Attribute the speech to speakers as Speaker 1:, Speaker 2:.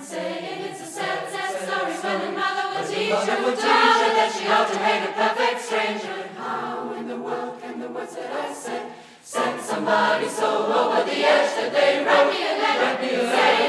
Speaker 1: saying it's a sad, sad story when a mother or teacher will tell her that she ought to hate a perfect stranger. And how in the world can the words that I said send somebody so over the edge that they write me a letter saying?